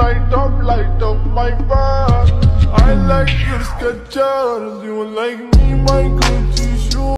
light up, light up my vibe I like your sketches. you like me, my good